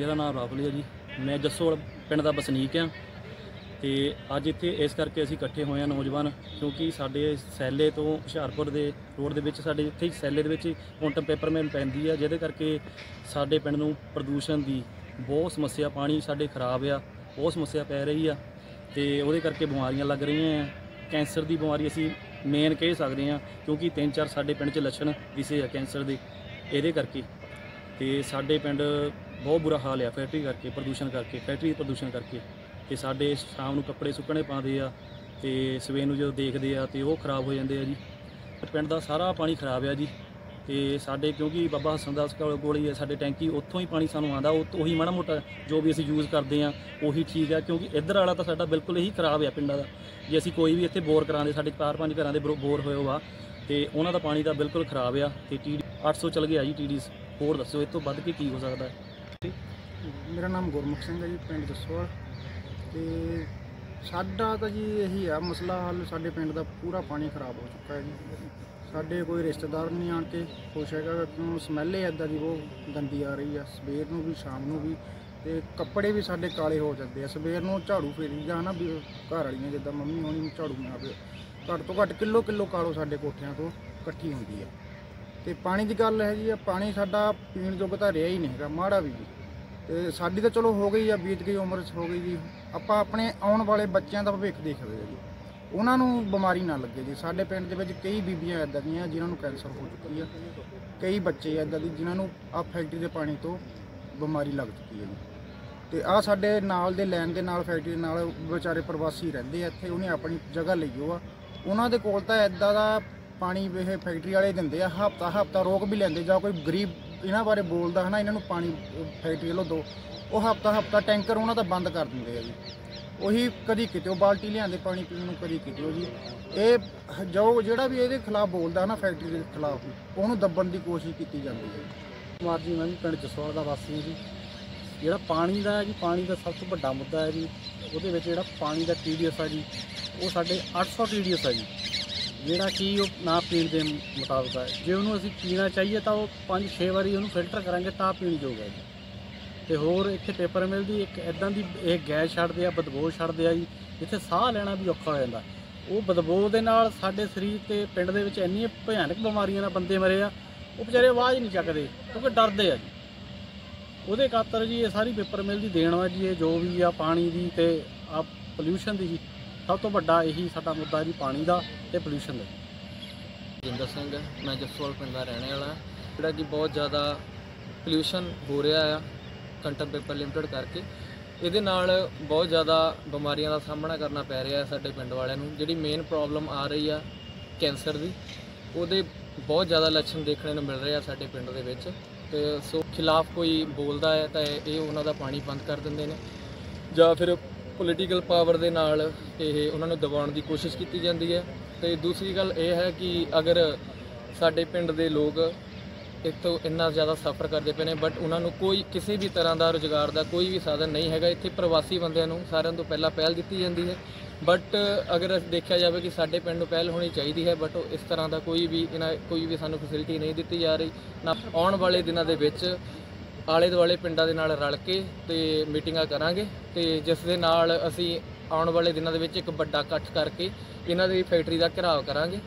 ਮੇਰਾ ਨਾਮ ਰਾਹੁਲ ਹੈ ਜੀ। ਮੈਂ ਜੱਸੋਲ ਪਿੰਡ ਦਾ ਵਸਨੀਕ ਹਾਂ ਤੇ ਅੱਜ ਇੱਥੇ ਇਸ ਕਰਕੇ ਅਸੀਂ ਇਕੱਠੇ ਹੋਏ ਹਾਂ ਨੌਜਵਾਨ, ਕਿਉਂਕਿ ਸਾਡੇ ਸੈਲੇ ਤੋਂ ਹੁਸ਼ਿਆਰਪੁਰ ਦੇ ਰੋਡ ਦੇ ਵਿੱਚ, ਸਾਡੇ ਇੱਥੇ ਹੀ ਸੈਲੇ ਦੇ ਵਿੱਚ ਕੁਆਂਟਮ ਪੇਪਰ ਮਿਲ ਪੈਂਦੀ ਆ, ਜਿਹਦੇ ਕਰਕੇ ਸਾਡੇ ਪਿੰਡ ਨੂੰ ਪ੍ਰਦੂਸ਼ਣ ਦੀ ਬਹੁਤ ਸਮੱਸਿਆ, ਪਾਣੀ ਸਾਡੇ ਖਰਾਬ ਆ, ਬਹੁਤ ਸਮੱਸਿਆ ਪੈ ਰਹੀ ਆ ਤੇ ਉਹਦੇ ਕਰਕੇ ਬਿਮਾਰੀਆਂ ਲੱਗ ਰਹੀਆਂ ਆ। ਕੈਂਸਰ ਦੀ ਬਿਮਾਰੀ ਅਸੀਂ ਮੇਨ ਕਹਿ ਸਕਦੇ ਹਾਂ, ਕਿਉਂਕਿ ਤਿੰਨ ਚਾਰ ਸਾਡੇ ਪਿੰਡ 'ਚ ਲੱਛਣ ਦਿਸੇ ਆ ਕੈਂਸਰ ਦੇ, ਇਹਦੇ ਕਰਕੇ। ਤੇ ਸਾਡੇ ਪਿੰਡ ਬਹੁਤ ਬੁਰਾ ਹਾਲ ਆ ਫੈਕਟਰੀ ਕਰਕੇ, ਪ੍ਰਦੂਸ਼ਣ ਕਰਕੇ, ਫੈਕਟਰੀ ਪ੍ਰਦੂਸ਼ਣ ਕਰਕੇ ਤੇ ਸਾਡੇ ਸ਼ਾਮ ਨੂੰ ਕੱਪੜੇ ਸੁੱਕਣੇ ਪਾਉਂਦੇ ਆ ਤੇ ਸਵੇਰ ਨੂੰ ਜਦੋਂ ਦੇਖਦੇ ਆ ਤੇ ਉਹ ਖਰਾਬ ਹੋ ਜਾਂਦੇ ਆ ਜੀ। ਪਿੰਡ ਦਾ ਸਾਰਾ ਪਾਣੀ ਖਰਾਬ ਆ ਜੀ ਤੇ ਸਾਡੇ ਕਿਉਂਕਿ ਬਾਬਾ ਹਸਨ ਦਾਸ ਕੋਲ ਕੋਲ ਹੀ ਹੈ ਸਾਡੇ ਟੈਂਕੀ ਉੱਥੋਂ ਹੀ ਪਾਣੀ ਸਾਨੂੰ ਆਉਂਦਾ, ਉਹ ਉਹੀ ਮਾੜਾ ਮੋਟਾ ਜੋ ਵੀ ਅਸੀਂ ਯੂਜ਼ ਕਰਦੇ ਆ, ਉਹੀ ਠੀਕ ਆ, ਕਿਉਂਕਿ ਇੱਧਰ ਵਾਲਾ ਤਾਂ ਸਾਡਾ ਬਿਲਕੁਲ ਹੀ ਖਰਾਬ ਆ ਪਿੰਡਾਂ ਦਾ। ਜੇ ਅਸੀਂ ਕੋਈ ਵੀ ਇੱਥੇ ਬੋਰ ਕਰਾਉਂਦੇ, ਸਾਡੇ ਚਾਰ ਪੰਜ ਘਰਾਂ ਦੇ ਬਰੋ- ਬੋਰ ਹੋਏ ਵਾ ਤੇ ਉਹਨਾਂ ਦਾ ਪਾਣੀ ਤਾਂ ਬਿਲਕੁਲ ਖਰਾਬ ਆ ਤੇ ਟੀ 800 ਚੱਲ ਗਿਆ ਜੀ ਟੀਡੀਸ ਹੋਰ ਦੱਸੋ, ਇਹ ਤੋਂ ਵੱਧ ਕੇ ਕੀ ਹੋ ਸਕਦਾ ਹੈ? ਮੇਰਾ ਨਾਮ ਗੁਰਮੁਖ ਸਿੰਘ ਹੈ ਜੀ, ਪਿੰਡ ਜਸਵਾਲ। ਤੇ ਸਾਡਾ ਤਾਂ ਜੀ ਇਹੀ ਆ, ਮਸਲਾ ਹੱਲ, ਸਾਡੇ ਪਿੰਡ ਦਾ ਪੂਰਾ ਪਾਣੀ ਖਰਾਬ ਹੋ ਚੁੱਕਾ ਹੈ ਜੀ। ਸਾਡੇ ਕੋਈ ਰਿਸ਼ਤੇਦਾਰ ਨਹੀਂ ਆਣ ਕੇ ਖੁਸ਼ ਹੈਗਾ, ਕਿਉਂ ਸਮੈਲ ਹੀ ਐਦਾਂ ਦੀ ਉਹ ਗੰਦੀ ਆ ਰਹੀ ਆ। ਸਵੇਰ ਨੂੰ ਵੀ, ਸ਼ਾਮ ਨੂੰ ਵੀ, ਤੇ ਕੱਪੜੇ ਵੀ ਸਾਡੇ ਕਾਲੇ ਹੋ ਜਾਂਦੇ ਆ। ਸਵੇਰ ਨੂੰ ਝਾੜੂ ਫੇਰੀ ਜਾਂ ਨਾ ਵੀ, ਘਰ ਵਾਲੀਆਂ ਜਿੱਦਾਂ ਮੰਮੀ ਹੋਣੀ ਨੂੰ ਝਾੜੂ ਮਾਰਦੇ ਘੱਟ ਤੋਂ ਘੱਟ ਕਿਲੋ ਕਿਲੋ ਕਾਲੋ ਸਾਡੇ ਕੋਠਿਆਂ ਤੋਂ ਇਕੱਠੀ ਹੁੰਦੀ ਆ। ਤੇ ਪਾਣੀ ਦੀ ਗੱਲ ਹੈ ਜੀ ਆ, ਪਾਣੀ ਸਾਡਾ ਪੀਣ ਯੋਗ ਤਾਂ ਰਿਹਾ ਹੀ ਨਹੀਂ ਹੈਗਾ, ਮਾੜਾ ਵੀ ਜੀ। ਤੇ ਸਾਡੀ ਤਾਂ ਚਲੋ ਹੋ ਗਈ ਆ, ਬੀਤ ਗਈ ਉਮਰ ਹੋ ਗਈ ਜੀ। ਆਪਾਂ ਆਪਣੇ ਆਉਣ ਵਾਲੇ ਬੱਚਿਆਂ ਦਾ ਭਵਿੱਖ ਦੇਖਦੇ ਆ ਜੀ। ਉਹਨਾਂ ਨੂੰ ਬਿਮਾਰੀ ਨਾ ਲੱਗੇ ਜੀ। ਸਾਡੇ ਪਿੰਡ ਦੇ ਵਿੱਚ ਕਈ ਬੀਬੀਆਂ ਇਦਾਂ ਦੀਆਂ ਜਿਨ੍ਹਾਂ ਨੂੰ ਕੈਂਸਰ ਹੋ ਚੁੱਕੀ ਆ। ਕਈ ਬੱਚੇ ਇਦਾਂ ਦੀ ਜਿਨ੍ਹਾਂ ਨੂੰ ਆ ਫੈਕਟਰੀ ਦੇ ਪਾਣੀ ਤੋਂ ਬਿਮਾਰੀ ਲੱਗ ਚੁੱਕੀ ਹੈ ਜੀ। ਤੇ ਆ ਸਾਡੇ ਨਾਲ ਦੇ ਲੈਣ ਦੇ ਨਾਲ ਫੈਕਟਰੀ ਦੇ ਨਾਲ ਵਿਚਾਰੇ ਪ੍ਰਵਾਸੀ ਰਹਿੰਦੇ ਆ। ਇੱਥੇ ਉਹਨੇ ਆਪਣੀ ਜਗ੍ਹਾ ਲਈ ਉਹ ਆ। ਉਹਨਾਂ ਦੇ ਕੋਲ ਤਾਂ ਇਦਾਂ ਦਾ ਪਾਣੀ ਇਹ ਫੈਕਟਰੀ ਵਾਲੇ ਦਿੰਦੇ ਆ, ਹਫਤਾ ਹਫਤਾ ਰੋਕ ਵੀ ਲੈਂਦੇ, ਜਾਂ ਕੋਈ ਗਰੀਬ ਇਹਨਾਂ ਬਾਰੇ ਬੋਲਦਾ ਹਨਾ, ਇਹਨਾਂ ਨੂੰ ਪਾਣੀ ਫੈਕਟਰੀ ਵੱਲੋਂ ਦੋ, ਉਹ ਹਫਤਾ ਹਫਤਾ ਟੈਂਕਰ ਉਹਨਾਂ ਦਾ ਬੰਦ ਕਰ ਦਿੰਦੇ ਆ ਜੀ। ਉਹੀ ਕਦੀ ਕਿਤੇ, ਉਹ ਬਾਲਟੀ ਲਿਆਂਦੇ ਪਾਣੀ ਪੀਣ ਨੂੰ, ਕਦੀ ਕਿਤੇ, ਉਹ ਜੀ। ਇਹ ਜੋ ਜਿਹੜਾ ਵੀ ਇਹਦੇ ਖਿਲਾਫ ਬੋਲਦਾ ਨਾ ਫੈਕਟਰੀ ਦੇ ਖਿਲਾਫ, ਉਹਨੂੰ ਦੱਬਣ ਦੀ ਕੋਸ਼ਿਸ਼ ਕੀਤੀ ਜਾਂਦੀ ਹੈ ਕੁਮਾਰ ਜੀ, ਮੈਂ ਵੀ ਪਿੰਡ ਜਸਵਾਲ ਦਾ ਵਾਸੀ ਹਾਂ ਜੀ। ਜਿਹੜਾ ਪਾਣੀ ਦਾ ਹੈ ਜੀ, ਪਾਣੀ ਦਾ ਸਭ ਤੋਂ ਵੱਡਾ ਮੁੱਦਾ ਹੈ ਜੀ, ਉਹਦੇ ਵਿੱਚ ਜਿਹੜਾ ਪਾਣੀ ਦਾ ਟੀਡੀਐਸ ਆ ਜੀ, ਉਹ ਸਾਡੇ 800 ਟੀਡੀਐਸ ਆ ਜੀ। ਜਿਹੜਾ ਕਿ ਉਹ ਨਾ ਪੀਣ ਦੇ ਮੁਤਾਬਕ ਹੈ। ਜੇ ਉਹਨੂੰ ਅਸੀਂ ਪੀਣਾ ਚਾਹੀਏ ਤਾਂ ਉਹ 5-6 ਵਾਰੀ ਉਹਨੂੰ ਫਿਲਟਰ ਕਰਾਂਗੇ ਤਾਂ ਪੀਣ ਯੋਗ ਹੈ ਜੀ। ਤੇ ਹੋਰ ਇੱਥੇ ਪੇਪਰ ਮਿਲ ਦੀ ਇੱਕ ਐਦਾਂ ਦੀ ਇਹ ਗੈਸ ਛੱਡਦੇ ਆ, ਬਦਬੂ ਛੱਡਦੇ ਆ ਜੀ, ਜਿੱਥੇ ਸਾਹ ਲੈਣਾ ਵੀ ਔਖਾ ਹੋ ਜਾਂਦਾ। ਉਹ ਬਦਬੂ ਦੇ ਨਾਲ ਸਾਡੇ ਸਰੀਰ ਤੇ ਪਿੰਡ ਦੇ ਵਿੱਚ ਇੰਨੀਆਂ ਭਿਆਨਕ ਬਿਮਾਰੀਆਂ ਨਾਲ ਬੰਦੇ ਮਰੇ ਆ, ਉਹ ਵਿਚਾਰੇ ਆਵਾਜ਼ ਨਹੀਂ ਚੱਕਦੇ, ਕਿਉਂਕਿ ਡਰਦੇ ਆ ਜੀ। ਉਹਦੇ ਖਾਤਰ ਜੀ ਇਹ ਸਾਰੀ ਪੇਪਰ ਮਿਲ ਦੀ ਦੇਣ ਵਾ ਜੀ ਇਹ ਜੋ ਵੀ ਆ, ਪਾਣੀ ਦੀ ਤੇ ਆ ਪੋਲਿਊਸ਼ਨ ਦੀ ਜੀ ਸਭ ਤੋਂ ਵੱਡਾ ਇਹੀ ਸਾਡਾ ਮੁੱਦਾ ਜੀ ਪਾਣੀ ਦਾ ਤੇ ਪੋਲਿਊਸ਼ਨ ਦਾ। ਜਿੰਦਰ ਸਿੰਘ, ਮੈਂ ਜਸਵਾਲ ਪਿੰਡ ਦਾ ਰਹਿਣ ਵਾਲਾ। ਜਿਹੜਾ ਕਿ ਬਹੁਤ ਜ਼ਿਆਦਾ ਪੋਲਿਊਸ਼ਨ ਹੋ ਰਿਹਾ ਆ ਕੰਟਮ ਪੇਪਰ ਲਿਮਟਿਡ ਕਰਕੇ। ਇਹਦੇ ਨਾਲ ਬਹੁਤ ਜ਼ਿਆਦਾ ਬਿਮਾਰੀਆਂ ਦਾ ਸਾਹਮਣਾ ਕਰਨਾ ਪੈ ਰਿਹਾ ਸਾਡੇ ਪਿੰਡ ਵਾਲਿਆਂ ਨੂੰ। ਜਿਹੜੀ ਮੇਨ ਪ੍ਰੋਬਲਮ ਆ ਰਹੀ ਆ ਕੈਂਸਰ ਦੀ, ਉਹਦੇ ਬਹੁਤ ਜ਼ਿਆਦਾ ਲੱਛਣ ਦੇਖਣ ਨੂੰ ਮਿਲ ਰਹੇ ਆ ਸਾਡੇ ਪਿੰਡ ਦੇ ਵਿੱਚ। ਤੇ ਸੋ ਖਿਲਾਫ ਕੋਈ ਬੋਲਦਾ ਹੈ ਤਾਂ ਇਹ ਉਹਨਾਂ ਦਾ ਪਾਣੀ ਬੰਦ ਕਰ ਦਿੰਦੇ ਨੇ। ਜਾਂ ਫਿਰ ਪੋਲੀਟੀਕਲ ਪਾਵਰ ਦੇ ਨਾਲ ਇਹ ਉਹਨਾਂ ਨੂੰ ਦਬਾਉਣ ਦੀ ਕੋਸ਼ਿਸ਼ ਕੀਤੀ ਜਾਂਦੀ ਹੈ। ਤੇ ਦੂਸਰੀ ਗੱਲ ਇਹ ਹੈ ਕਿ ਅਗਰ ਸਾਡੇ ਪਿੰਡ ਦੇ ਲੋਕ ਇੱਥੋਂ ਇੰਨਾ ਜ਼ਿਆਦਾ ਸਫਰ ਕਰਦੇ ਪਏ ਨੇ ਬਟ ਉਹਨਾਂ ਨੂੰ ਕੋਈ ਕਿਸੇ ਵੀ ਤਰ੍ਹਾਂ ਦਾ ਰੁਜ਼ਗਾਰ ਦਾ ਕੋਈ ਵੀ ਸਾਧਨ ਨਹੀਂ ਹੈਗਾ। ਇੱਥੇ ਪ੍ਰਵਾਸੀ ਬੰਦਿਆਂ ਨੂੰ ਸਾਰਿਆਂ ਤੋਂ ਪਹਿਲਾਂ ਪਹਿਲ ਦਿੱਤੀ ਜਾਂਦੀ ਹੈ। ਬਟ ਅਗਰ ਦੇਖਿਆ ਜਾਵੇ ਕਿ ਸਾਡੇ ਪਿੰਡ ਨੂੰ ਪਹਿਲ ਹੋਣੀ ਚਾਹੀਦੀ ਹੈ ਬਟ ਇਸ ਤਰ੍ਹਾਂ ਦਾ ਕੋਈ ਵੀ ਇਹਨਾਂ ਕੋਈ ਵੀ ਸਾਨੂੰ ਫੈਸਿਲਿਟੀ ਨਹੀਂ ਦਿੱਤੀ ਜਾ ਰਹੀ। ਨਾ ਆਉਣ ਵਾਲੇ ਦਿਨਾਂ ਦੇ ਵਿੱਚ ਆਲੇ ਦੁਆਲੇ ਪਿੰਡਾਂ ਦੇ ਨਾਲ ਰਲ ਕੇ ਤੇ ਮੀਟਿੰਗਾਂ ਕਰਾਂਗੇ ਤੇ ਜਿਸ ਦੇ ਨਾਲ ਅਸੀਂ ਆਉਣ ਵਾਲੇ ਦਿਨਾਂ ਦੇ ਵਿੱਚ ਇੱਕ ਵੱਡਾ ਇਕੱਠ ਕਰਕੇ ਇਹਨਾਂ ਦੀ ਫੈਕਟਰੀ ਦਾ ਘਿਰਾਓ ਕਰਾਂਗੇ।